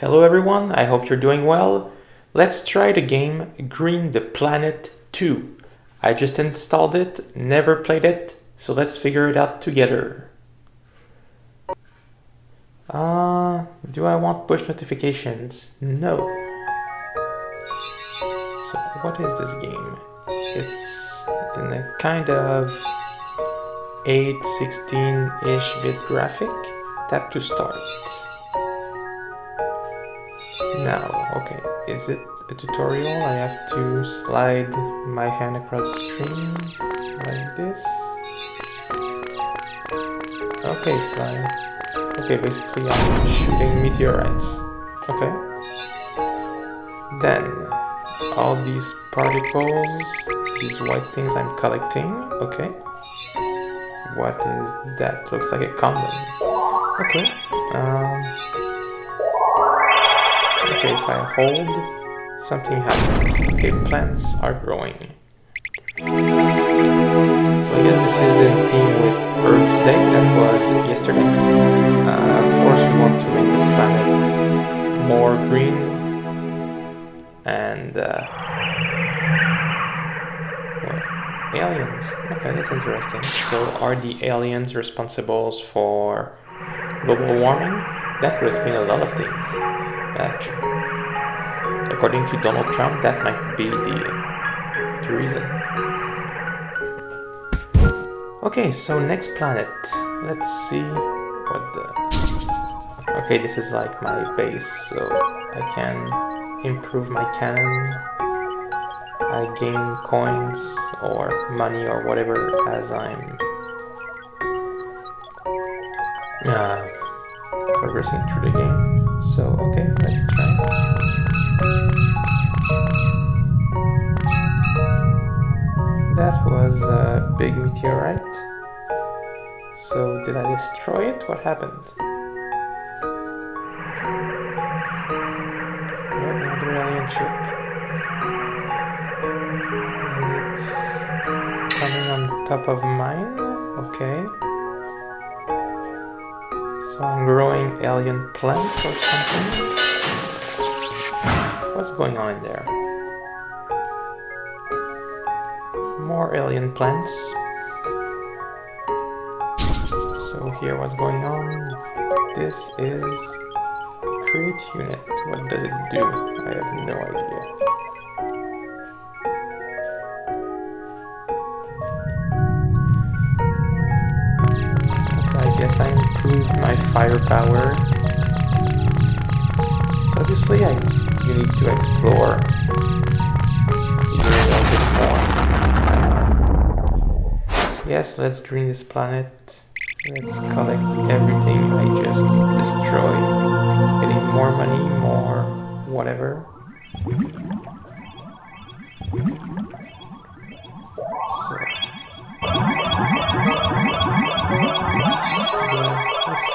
Hello everyone, I hope you're doing well. Let's try the game Green the Planet 2. I just installed it, never played it, so let's figure it out together. Uh, do I want push notifications? No. So what is this game? It's in a kind of 8, 16-ish bit graphic. Tap to start. Now, okay, is it a tutorial? I have to slide my hand across the screen like this. Okay, slide. Okay, basically I'm shooting meteorites. Okay. Then, all these particles, these white things I'm collecting. Okay. What is that? Looks like a condom. Okay. Um, Okay, if I hold, something happens. Okay, plants are growing. So I guess this is in theme with Earth's Day that was yesterday. Uh, of course we want to make the planet more green and uh, well, aliens. Okay, that's interesting. So are the aliens responsible for global warming? That would explain a lot of things. According to Donald Trump, that might be the, the reason. Okay, so next planet. Let's see what the... Okay, this is like my base, so I can improve my cannon. I gain coins or money or whatever as I'm uh, progressing through the game. So, okay, let's try. That was a big meteorite. So did I destroy it? What happened? Another alien ship. And it's coming on top of mine. Okay. So I'm growing alien plants or something. What's going on in there? More alien plants. So here what's going on? This is create unit. What does it do? I have no idea. Firepower. Obviously I you need to explore. Yes, let's green this planet. Let's collect everything I just destroyed. Getting more money, more whatever.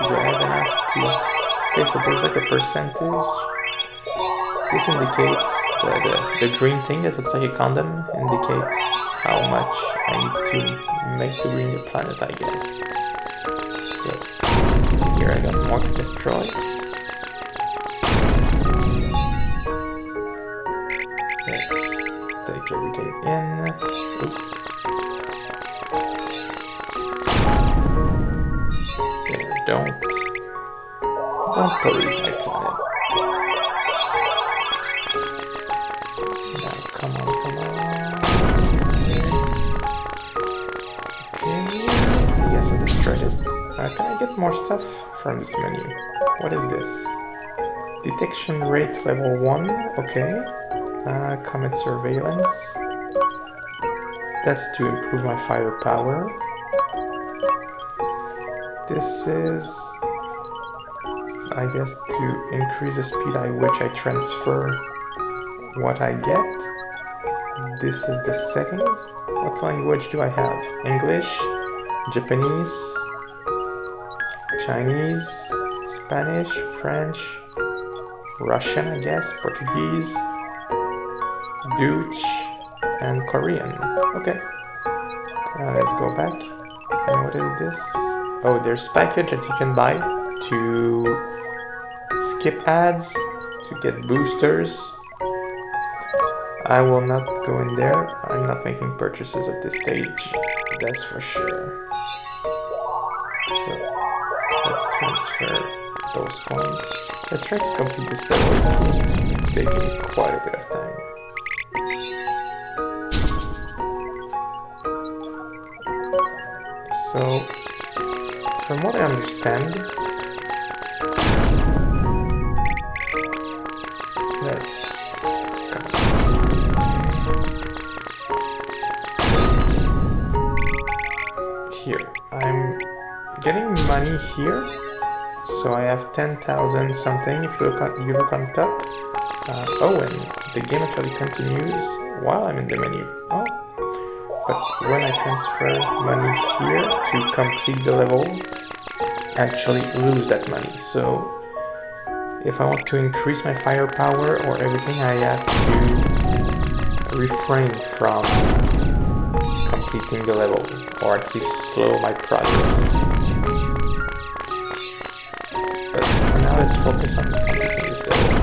Let's see. Okay, so there's like a percentage this indicates the, the, the, green thing that looks like a condom indicates how much I need to make to green the planet, I guess. So here I got more to destroy. Let's take everything don't pollute my planet. Uh, can I get more stuff from this menu? What is this? Detection rate level 1, okay. Uh, comet surveillance. That's to improve my firepower. This is, I guess, to increase the speed at which I transfer what I get. This is the settings. What language do I have? English, Japanese, Chinese, Spanish, French, Russian, I guess, Portuguese, Dutch, and Korean. Okay. Uh, let's go back. And what is this? Oh, there's package that you can buy to skip ads to get boosters. I will not go in there. I'm not making purchases at this stage. That's for sure. So let's transfer those coins. Let's try to complete this level. It's taking quite a bit of time. From what I understand, Let's. Here. I'm getting money here. So I have 10,000 something if you look, on, you look on top. Uh, oh, and the game actually continues while I'm in the menu. Oh. But when I transfer money here to complete the level, actually lose that money. So if I want to increase my firepower or everything, I have to refrain from completing the level or at least slow my progress. now let's focus on completing this level.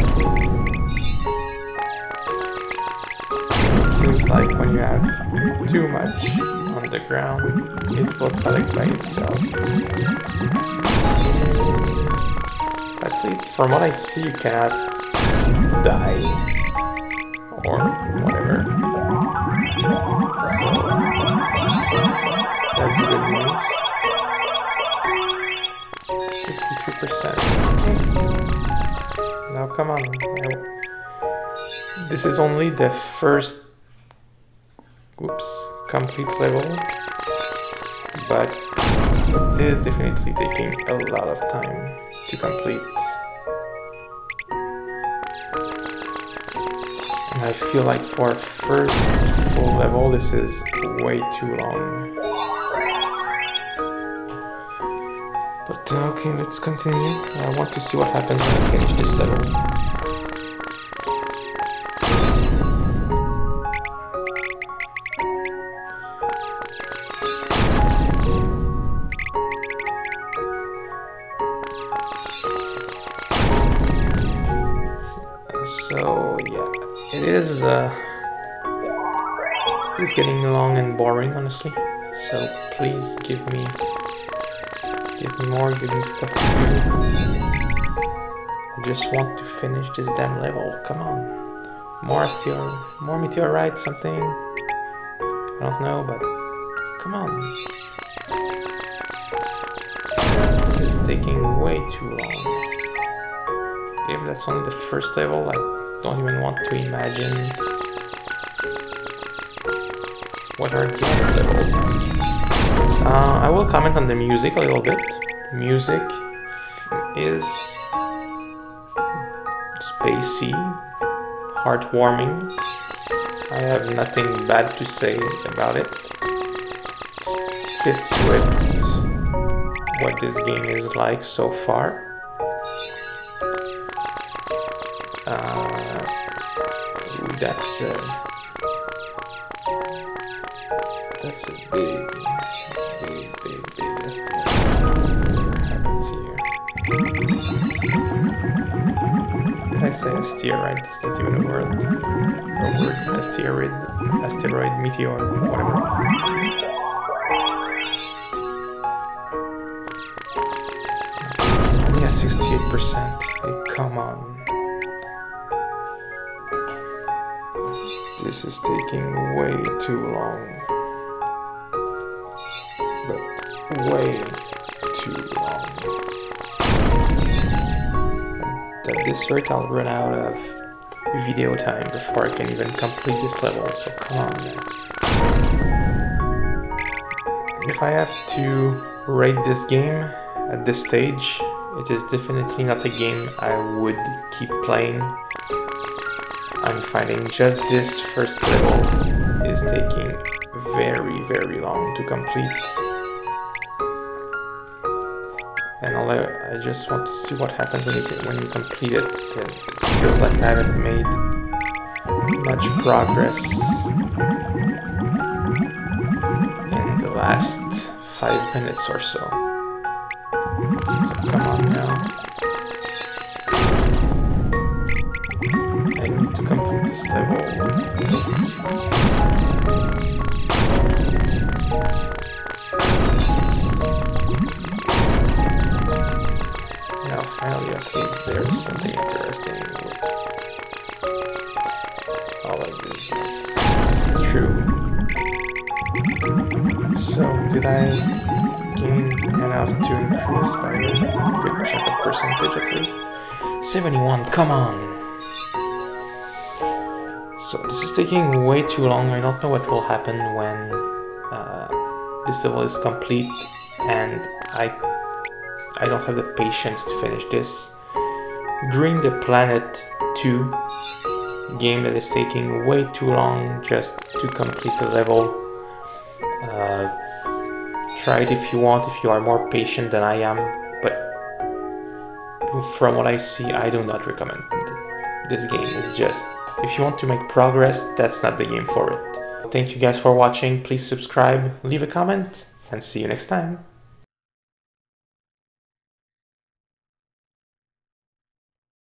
It seems like when you have too much on the ground, it will collect by itself. At least from what I see, you cannot die. Or whatever. That's good news. 62%. Now come on. This is only the first oops, complete level, but it is definitely taking a lot of time to complete. And I feel like for first full level, this is way too long. But uh, okay, let's continue. I want to see what happens when I finish this level. It is uh, it's getting long and boring, honestly. So please give me Give me more, give me stuff. I just want to finish this damn level. Come on. More steel, more meteorite, something. I don't know, but come on. This is taking way too long. If that's only the first level, I don't even want to imagine what are the levels. Uh, I will comment on the music a little bit. Music is spacey, heartwarming. I have nothing bad to say about it. Fits with what this game is like so far. Uh, that's a, that's a big big, big meteor. I say asteroid? It's not even a word. A word. Asteroid. Asteroid, meteor, whatever. Yeah, 68%. Hey, come on. This is taking way too long. But way too long at this rate I'll run out of video time before I can even complete this level, so come on man. If I have to rate this game at this stage, it is definitely not a game I would keep playing. I'm finding just this first level is taking very very long to complete and I, I just want to see what happens when you, when you complete it. And it feels like I haven't made much progress in the last five minutes or so. So come on now. There's something interesting with all of this. Is true. So, did I gain enough to increase by a good chunk of percentage at least? 71, come on! So this is taking way too long. I don't know what will happen when uh, this level is complete and I I don't have the patience to finish this. Green the Planet 2 game that is taking way too long just to complete the level. Uh, try it if you want, if you are more patient than I am, but from what I see, I do not recommend this game. It's just, if you want to make progress, that's not the game for it. Thank you guys for watching, please subscribe, leave a comment, and see you next time.